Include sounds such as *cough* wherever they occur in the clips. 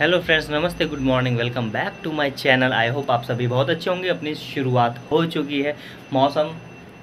Hello friends नमस्ते good morning welcome back to my channel I hope आप सभी बहुत अच्छे होंगे, अपनी शुरुआत हो चुकी है। मौसम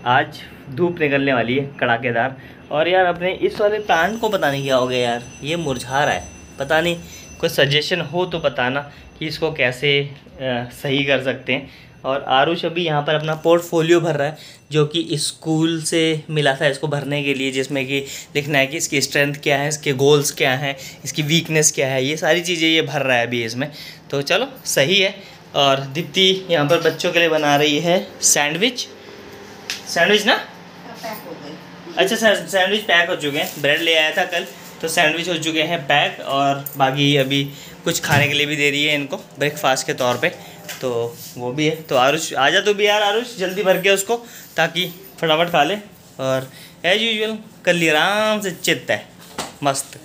आज धूप निकलने वाली है, कड़ाकेदार। और यार, अपने इस वाले प्लांट को पता नहीं क्या हो गया यार, ये मुरझा रहा है। पता नहीं कोई सजेशन हो तो बताना कि इसको कैसे आ, सही कर सकते हैं। और आरुष अभी यहाँ पर अपना पोर्टफोलियो भर रहा है जो कि स्कूल से मिला था इसको भरने के लिए जिसमें कि लिखना है कि इसकी स्ट्रेंथ क्या है इसके गोल्स क्या हैं इसकी वीकनेस क्या है ये सारी चीज़ें ये भर रहा है अभी इसमें। तो चलो सही है। और दीप्ति यहाँ पर बच्चों के लिए बना रही है सैंडविच सैंडविच ना? अच्छा सर सैंडविच पैक हो चुके हैं। ब्रेड ले आया था कल। तो सैंडविच हो चुके हैं पैक और बाकी अभी कुछ खाने के लिए भी दे रही है इनको ब्रेकफास्ट के तौर पे। तो वो भी है। तो आरुष आ जा तो भी यार आरुष, जल्दी भर के उसको ताकि फटाफट खा ले। और एज यूजल कल आराम से चित है। मस्त।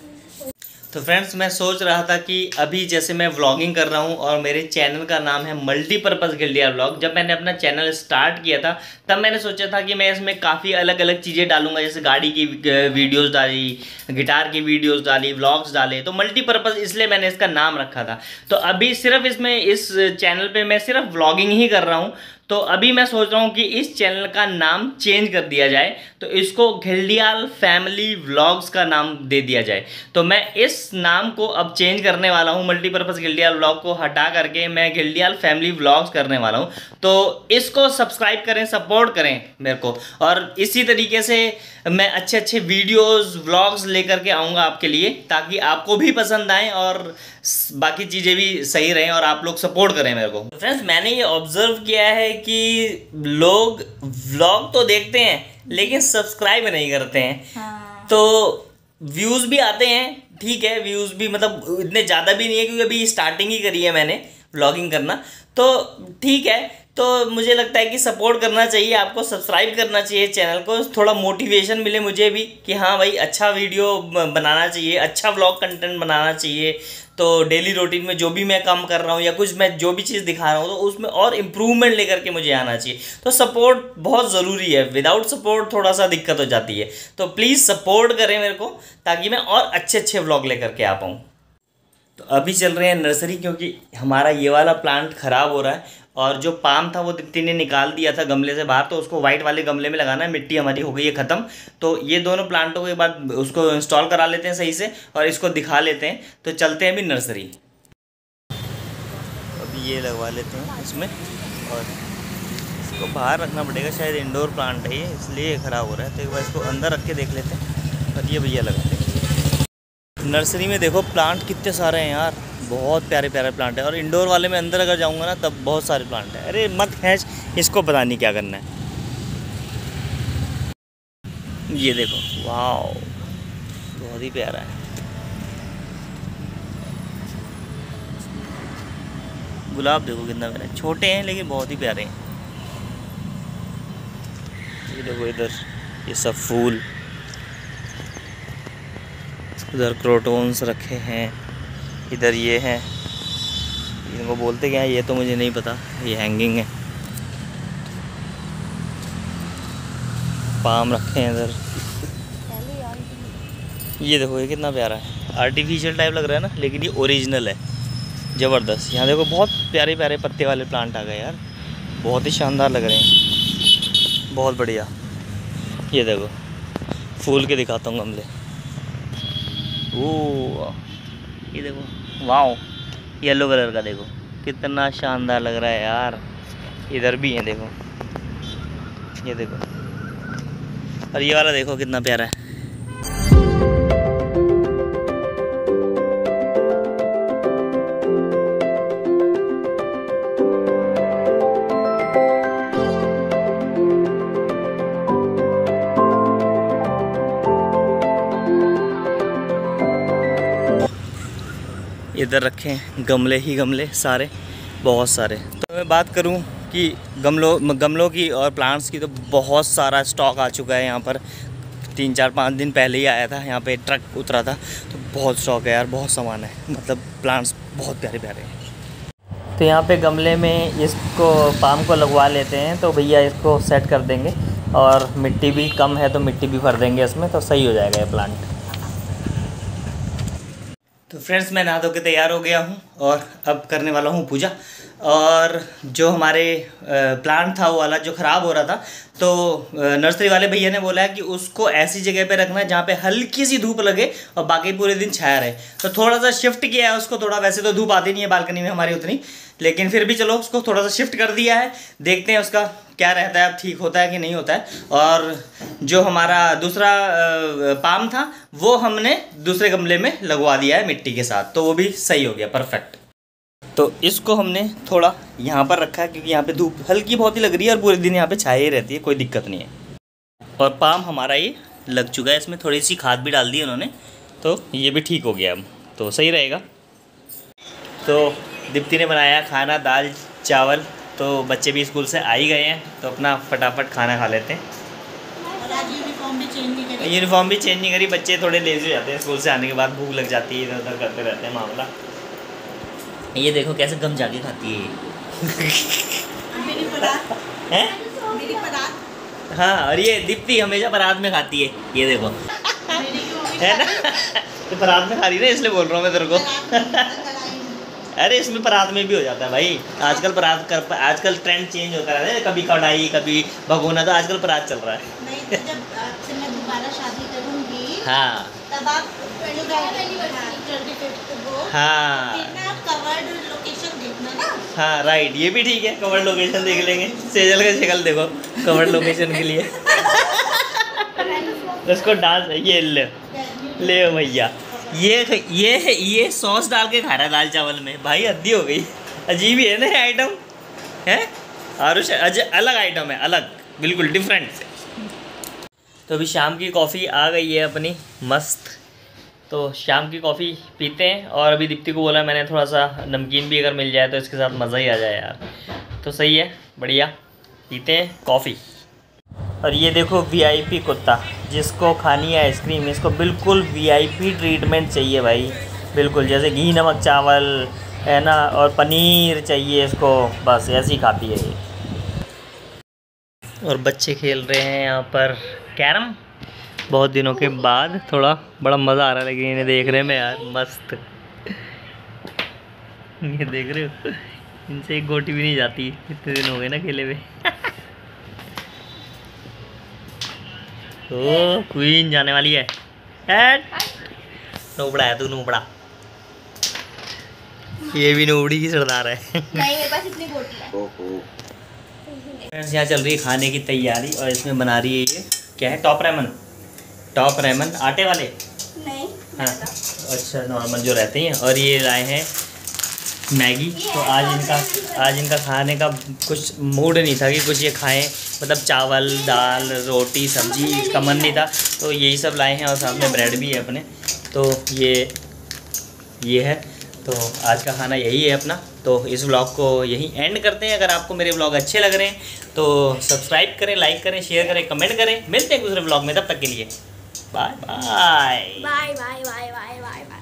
तो फ्रेंड्स मैं सोच रहा था कि अभी जैसे मैं व्लॉगिंग कर रहा हूँ और मेरे चैनल का नाम है मल्टीपर्पज़ गिल्डिया व्लॉग जब मैंने अपना चैनल स्टार्ट किया था, तब मैंने सोचा था कि मैं इसमें काफ़ी अलग अलग चीज़ें डालूँगा, जैसे गाड़ी की वीडियोस डाली गिटार की वीडियोस डाली व्लॉग्स डाले तो मल्टीपर्पज़ इसलिए मैंने इसका नाम रखा था। तो अभी सिर्फ़ इसमें, इस चैनल पर मैं सिर्फ़ व्लॉगिंग ही कर रहा हूँ तो अभी मैं सोच रहा हूँ कि इस चैनल का नाम चेंज कर दिया जाए तो इसको घिल्डियाल फैमिली व्लॉग्स का नाम दे दिया जाए। तो मैं इस नाम को अब चेंज करने वाला हूँ मल्टीपर्पज़ घिल्डियाल व्लॉग को हटा करके मैं घिल्डियाल फैमिली व्लॉग्स करने वाला हूँ। तो इसको सब्सक्राइब करें, सपोर्ट करें मेरे को। और इसी तरीके से मैं अच्छे अच्छे वीडियोज़ व्लॉग्स लेकर के आऊँगा आपके लिए, ताकि आपको भी पसंद आए और बाकी चीज़ें भी सही रहें और आप लोग सपोर्ट करें मेरे को। फ्रेंड्स, मैंने ये ऑब्ज़र्व किया है कि लोग व्लॉग तो देखते हैं लेकिन सब्सक्राइब नहीं करते हैं हाँ। तो व्यूज़ भी आते हैं ठीक है व्यूज़ भी मतलब इतने ज़्यादा भी नहीं है क्योंकि अभी स्टार्टिंग ही करी है मैंने व्लॉगिंग करना तो ठीक है तो मुझे लगता है कि सपोर्ट करना चाहिए, आपको सब्सक्राइब करना चाहिए चैनल को। थोड़ा मोटिवेशन मिले मुझे भी कि हाँ भाई अच्छा वीडियो बनाना चाहिए अच्छा व्लॉग कंटेंट बनाना चाहिए। तो डेली रूटीन में जो भी मैं काम कर रहा हूँ या कुछ मैं जो भी चीज़ दिखा रहा हूँ तो उसमें और इम्प्रूवमेंट लेकर के मुझे आना चाहिए। तो सपोर्ट बहुत ज़रूरी है। विदाउट सपोर्ट थोड़ा सा दिक्कत हो जाती है। तो प्लीज़ सपोर्ट करें मेरे को, ताकि मैं और अच्छे अच्छे व्लॉग लेकर के आ पाऊँ। तो अभी चल रहे हैं नर्सरी क्योंकि हमारा ये वाला प्लांट ख़राब हो रहा है। और जो पाम था वो दीप्ति ने निकाल दिया था गमले से बाहर तो उसको वाइट वाले गमले में लगाना है, मिट्टी हमारी हो गई है ख़त्म। तो ये दोनों प्लांटों के बाद उसको इंस्टॉल करा लेते हैं सही से और इसको दिखा लेते हैं। तो चलते हैं अभी नर्सरी अभी ये लगवा लेते हैं इसमें और इसको बाहर रखना पड़ेगा, शायद इंडोर प्लांट है ये, इसलिए ख़राब हो रहा है। तो एक बार इसको अंदर रख के देख लेते हैं। और ये भैया लगाते हैं। नर्सरी में देखो प्लांट कितने सारे हैं यार। बहुत प्यारे प्यारे प्लांट है। और इंडोर वाले में अंदर अगर जाऊँगा ना, तब बहुत सारे प्लांट है। अरे मत खींच, इसको पता नहीं क्या करना है। ये देखो वाह बहुत ही प्यारा है। गुलाब देखो कितना प्यारा है। छोटे हैं, लेकिन बहुत ही प्यारे हैं। ये देखो इधर, ये सब फूल। उधर क्रोटोन्स रखे हैं, इधर ये है। इनको बोलते क्या है, ये तो मुझे नहीं पता, ये हैंगिंग है। पाम रखे हैं इधर। ये देखो, ये कितना प्यारा है। आर्टिफिशियल टाइप लग रहा है ना, लेकिन ये ओरिजिनल है। ज़बरदस्त। यहाँ देखो, बहुत प्यारे प्यारे पत्ते वाले प्लांट आ गए यार। बहुत ही शानदार लग रहे हैं। बहुत बढ़िया। ये देखो, फूल के दिखाता हूँ गमले। ओ ये देखो वाह येलो कलर का देखो. कितना शानदार लग रहा है यार. इधर भी है, देखो. ये देखो. और ये वाला देखो कितना प्यारा है. इधर रखे हैं, गमले ही गमले, सारे, बहुत सारे। तो मैं बात करूँ कि गमलों गमलों की और प्लांट्स की तो बहुत सारा स्टॉक आ चुका है यहाँ पर। तीन चार पाँच दिन पहले ही आया था, यहाँ पे ट्रक उतरा था तो बहुत स्टॉक है यार, बहुत सामान है। मतलब प्लांट्स बहुत प्यारे प्यारे हैं। तो यहाँ पे गमले में इसको पाम को लगवा लेते हैं तो भैया इसको सेट कर देंगे। और मिट्टी भी कम है तो मिट्टी भी भर देंगे इसमें तो सही हो जाएगा ये प्लांट तो फ्रेंड्स मैं नहा धो के तैयार हो गया हूँ और अब करने वाला हूँ पूजा। और जो हमारे प्लांट था वो वाला, जो ख़राब हो रहा था तो नर्सरी वाले भैया ने बोला है कि उसको ऐसी जगह पे रखना है जहाँ पे हल्की सी धूप लगे और बाकी पूरे दिन छाया रहे। तो थोड़ा सा शिफ्ट किया है उसको, थोड़ा वैसे तो धूप आती नहीं है बालकनी में हमारी उतनी। लेकिन फिर भी चलो उसको थोड़ा सा शिफ्ट कर दिया है। देखते हैं उसका क्या रहता है, अब ठीक होता है कि नहीं होता है। और जो हमारा दूसरा पाम था, वो हमने दूसरे गमले में लगवा दिया है मिट्टी के साथ। तो वो भी सही हो गया परफेक्ट तो इसको हमने थोड़ा यहाँ पर रखा है, क्योंकि यहाँ पे धूप हल्की बहुत ही लग रही है और पूरे दिन यहाँ पे छाई रहती है, कोई दिक्कत नहीं है। और पाम हमारा ये लग चुका है, इसमें थोड़ी सी खाद भी डाल दी उन्होंने। तो ये भी ठीक हो गया अब तो सही रहेगा। तो दीप्ति ने बनाया खाना दाल चावल तो बच्चे भी स्कूल से आ ही गए हैं तो अपना फटाफट खाना खा लेते हैं। यूनिफॉर्म भी चेंज नहीं करी। बच्चे थोड़े लेजी हो जाते हैं स्कूल से आने के बाद भूख लग जाती है इधर उधर करते रहते हैं मामला। ये देखो कैसे गम जाके खाती है हाँ? और ये दीप्ति हमेशा परात में खाती है ये देखो। है ना? तो परात में खा रही ना इसलिए बोल रहा हूँ मैं तेरे को। अरे इसमें परात में भी हो जाता है भाई। आजकल परात कर आजकल ट्रेंड चेंज होता रहता है। कभी कढ़ाई कभी भगोना तो आजकल परात चल रहा है। नहीं तो जब मैं दोबारा शादी करूँगी हाँ। तब आप हाँ। हाँ। राइट ये भी ठीक है। कवर्ड लोकेशन देख लेंगे। सेजल का शक्ल देखो कवर्ड लोकेशन के लिए। *laughs* उसको डांस ये ले ले भैया। ये ये ये सॉस डाल के खा रहा है दाल चावल में। भाई, हद्दी हो गई। अजीब ही है ना आइटम है? आरुष अलग आइटम है, अलग। बिल्कुल डिफरेंट तो अभी शाम की कॉफ़ी आ गई है अपनी, मस्त। तो शाम की कॉफ़ी पीते हैं, और अभी दीप्ति को बोला मैंने थोड़ा सा नमकीन भी अगर मिल जाए तो इसके साथ मज़ा ही आ जाए यार। तो सही है, बढ़िया। पीते हैं कॉफ़ी और ये देखो वीआईपी कुत्ता। जिसको खानी है आइसक्रीम, इसको बिल्कुल वीआईपी ट्रीटमेंट चाहिए भाई। बिल्कुल, जैसे घी, नमक, चावल, है ना, और पनीर चाहिए इसको, बस ऐसी खाती है ये। और बच्चे खेल रहे हैं यहाँ पर। कैरम? बहुत दिनों के बाद, थोड़ा बड़ा मज़ा आ रहा है, लेकिन इन्हें देख रहे हैं यार, मस्त। *laughs* ये देख रहे हो? इनसे एक गोटी भी नहीं जाती, इतने दिन हो गए ना खेले हुए। तो क्वीन जाने वाली है। नोबड़ा है तू नोबड़ा। ये भी नोबड़ी की सरदार है। नहीं मेरे पास इतनी फ्रेंड्स यहाँ चल रही है खाने की तैयारी और इसमें बना रही है ये। क्या है? टॉप रेमन टॉप रेमन आटे वाले? नहीं हाँ। अच्छा नॉर्मल जो रहते हैं। और ये लाए हैं मैगी। तो आज इनका आज इनका खाने का कुछ मूड नहीं था कि कुछ ये खाएँ। मतलब चावल, दाल, रोटी, सब्ज़ी का मन नहीं था। तो यही सब लाए हैं और सामने ब्रेड भी है अपने। तो ये ये है। तो आज का खाना यही है अपना। तो इस व्लॉग को यही एंड करते हैं। अगर आपको मेरे व्लॉग अच्छे लग रहे हैं तो सब्सक्राइब करें लाइक करें शेयर करें कमेंट करें। मिलते हैं दूसरे व्लॉग में। तब तक के लिए। Bye bye bye bye bye bye bye